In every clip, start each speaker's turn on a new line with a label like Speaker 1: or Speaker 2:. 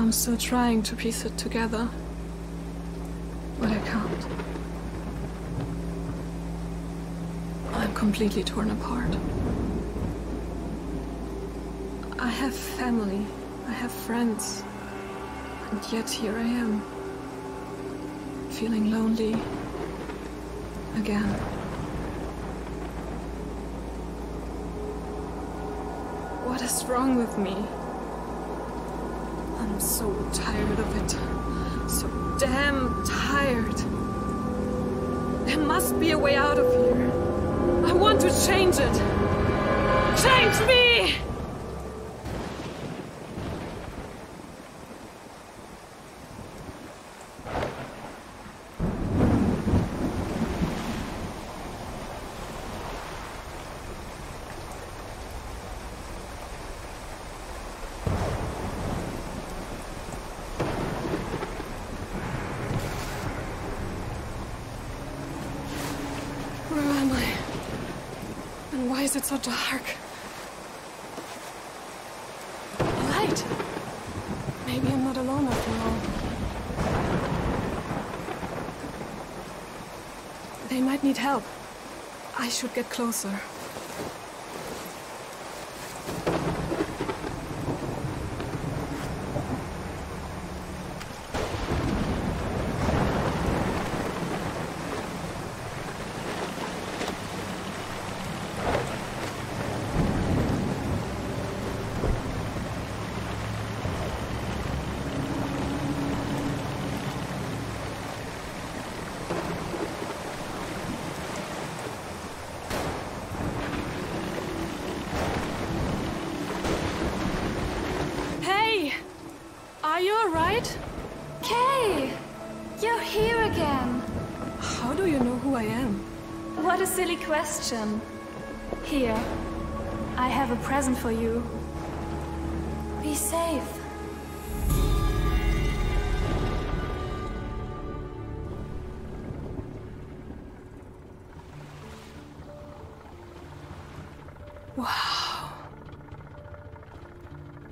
Speaker 1: I'm still trying to piece it together. But I can't. I'm completely torn apart. I have family, I have friends, and yet here I am, feeling lonely again. What is wrong with me? I'm so tired of it. So damn tired. There must be a way out of here. I want to change it. Change me! Where am I? And why is it so dark? Light! Maybe I'm not alone after all. They might need help. I should get closer. Hey! Are you alright?
Speaker 2: Kay! You're here again!
Speaker 1: How do you know who I am?
Speaker 2: What a silly question. Here, I have a present for you. Be safe.
Speaker 1: Wow.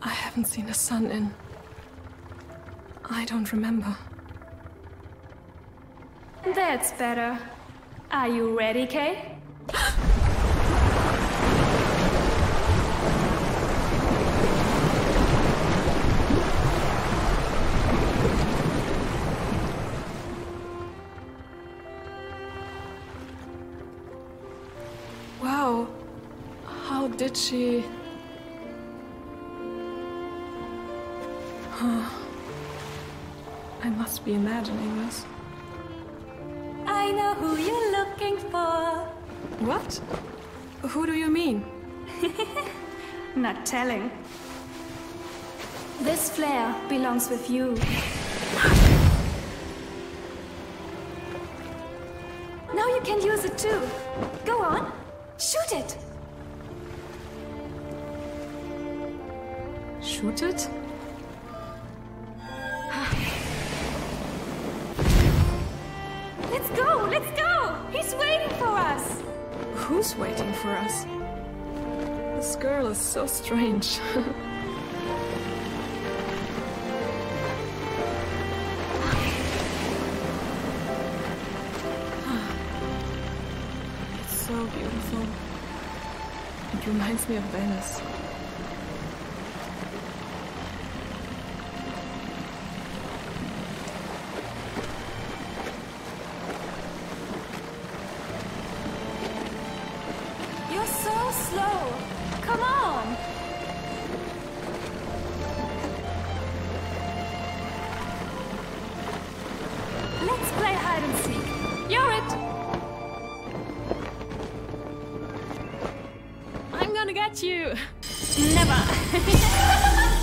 Speaker 1: I haven't seen the sun in. I don't remember.
Speaker 2: That's better. Are you ready, Kay?
Speaker 1: Wow. How did she. Huh. Must be imagining this.
Speaker 2: I know who you're looking for.
Speaker 1: What? Who do you mean?
Speaker 2: Not telling. This flare belongs with you. Now you can use it too. Go on. Shoot it.
Speaker 1: Shoot it? Who's waiting for us? This girl is so strange. it's so beautiful. It reminds me of Venice.
Speaker 2: Come on. Let's play hide and seek. You're it.
Speaker 1: I'm gonna get you!
Speaker 2: Never.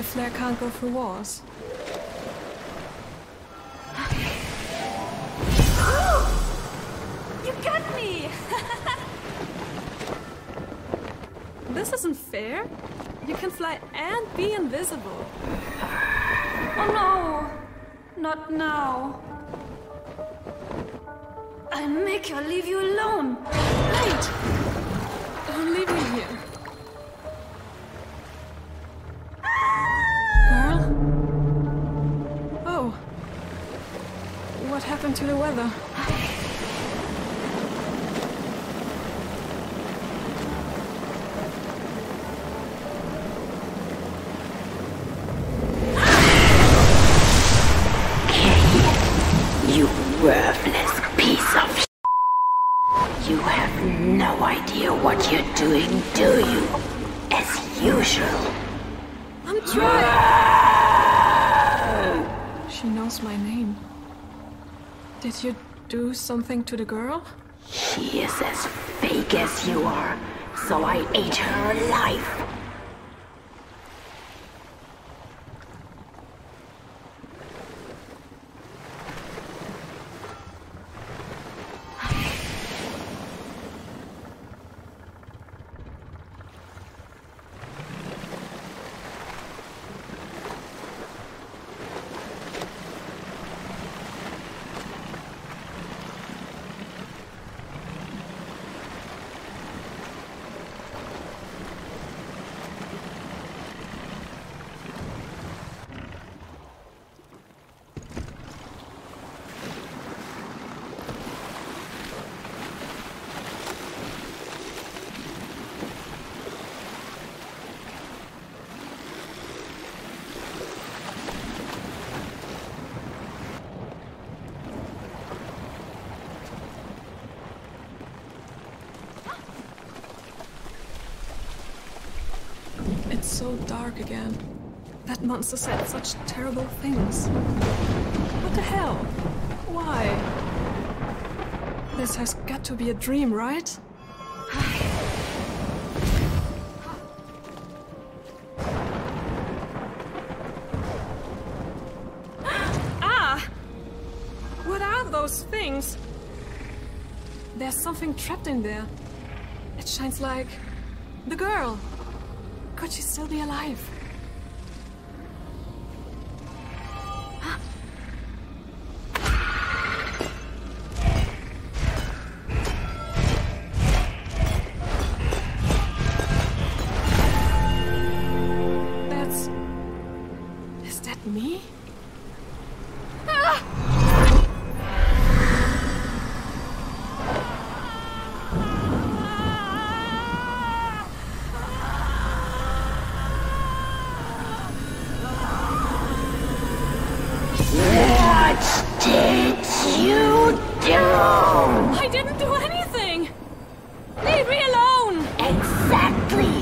Speaker 1: The flare can't go through walls. This isn't fair. You can fly and be invisible.
Speaker 2: Oh no. Not now. I'll make her leave you alone.
Speaker 1: Wait! Don't leave me here. Girl? Oh. What happened to the weather? Did you do something to the girl?
Speaker 3: She is as fake as you are, so I ate her alive.
Speaker 1: It's so dark again. That monster said such terrible things. What the hell? Why? This has got to be a dream, right? ah! What are those things? There's something trapped in there. It shines like the girl. Could she still be alive?
Speaker 3: Do?
Speaker 1: I didn't do anything! Leave me alone!
Speaker 3: Exactly.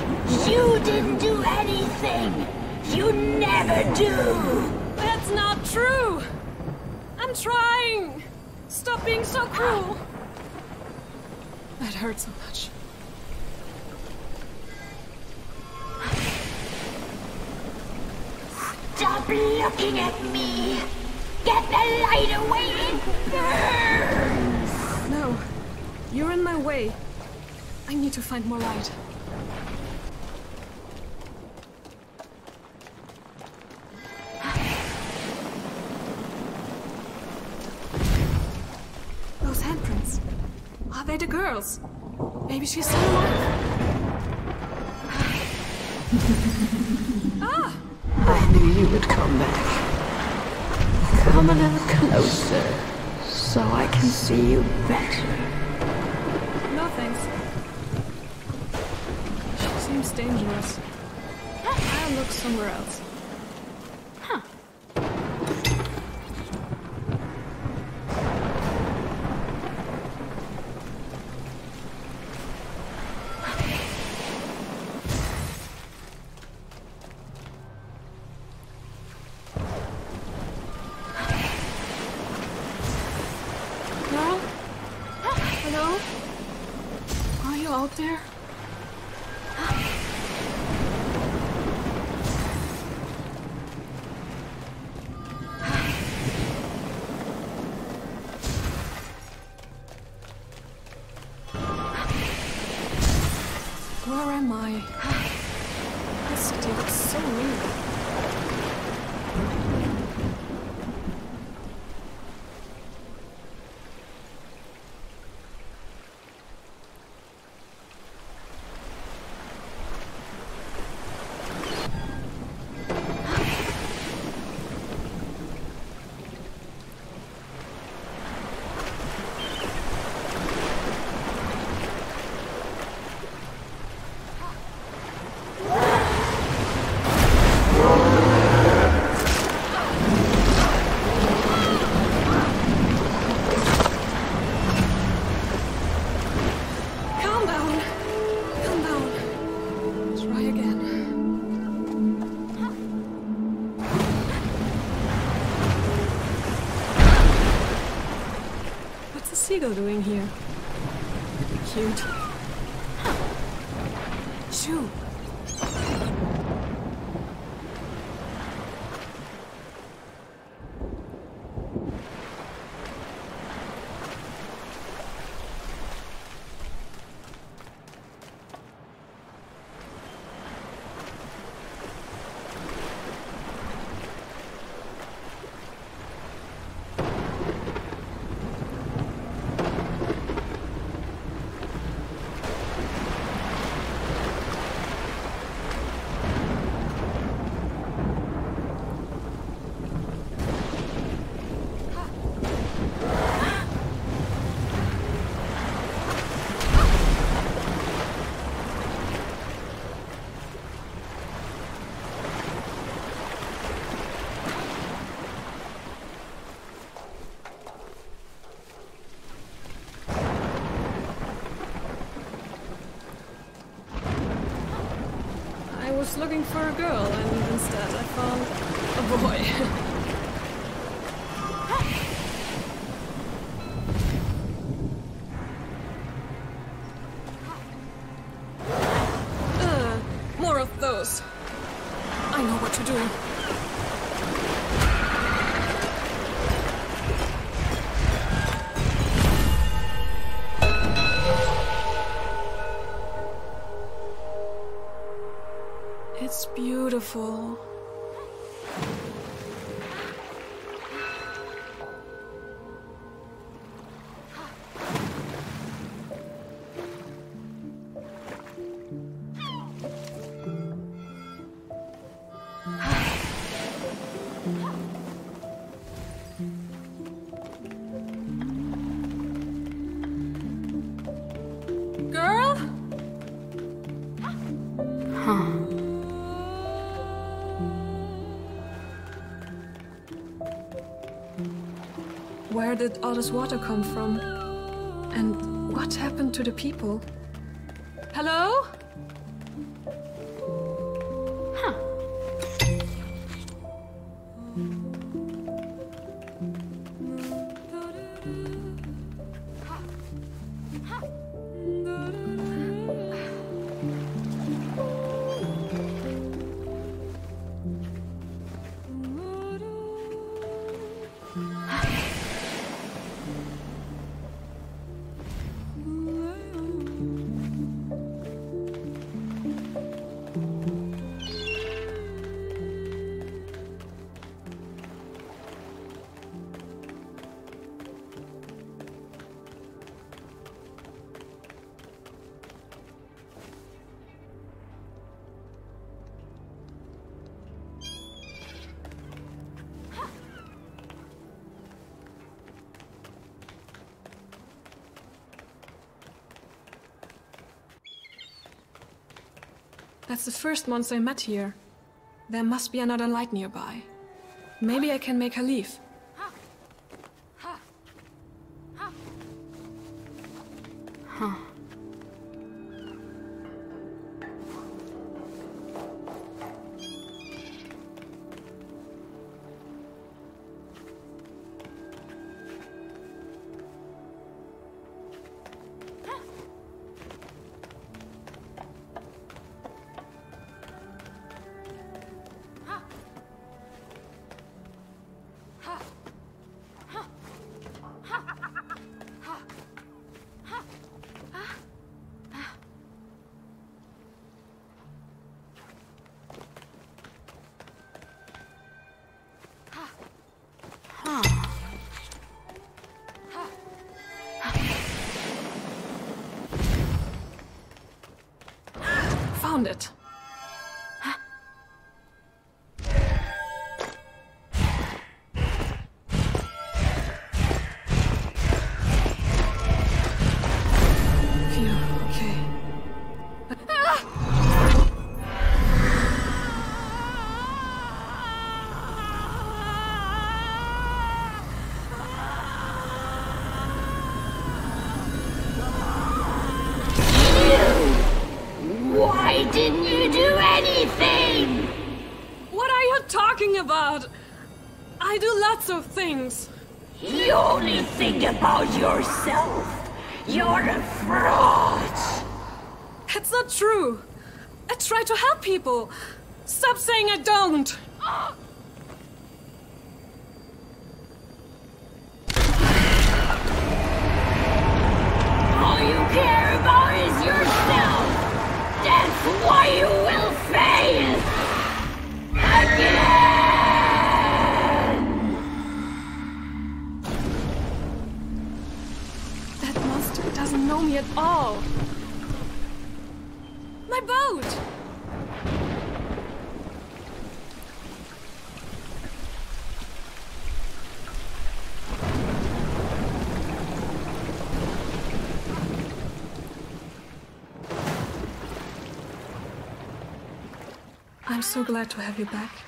Speaker 3: You didn't do anything. You never do.
Speaker 1: That's not true! I'm trying! Stop being so cruel! That hurt so much.
Speaker 3: Stop looking at me. Get the light away.
Speaker 1: No, you're in my way. I need to find more light. Those handprints. Are they the girls? Maybe she's still alive. ah!
Speaker 4: I knew you would come back. Come a little closer, so I can see you better.
Speaker 1: No thanks. She seems dangerous. I'll look somewhere else. Seagull doing here? Cute. Shoo! I was looking for a girl, and instead I found a boy. It's beautiful. Where did all this water come from? And what happened to the people? Hello? That's the first monster I met here. There must be another light nearby. Maybe I can make her leave. Found it. Talking about? I do lots of things.
Speaker 3: You only think about yourself. You're a fraud.
Speaker 1: It's not true. I try to help people. Stop saying I don't.
Speaker 3: All you care about is yourself. That's why you will fail.
Speaker 1: Know me at all. My boat! I'm so glad to have you back.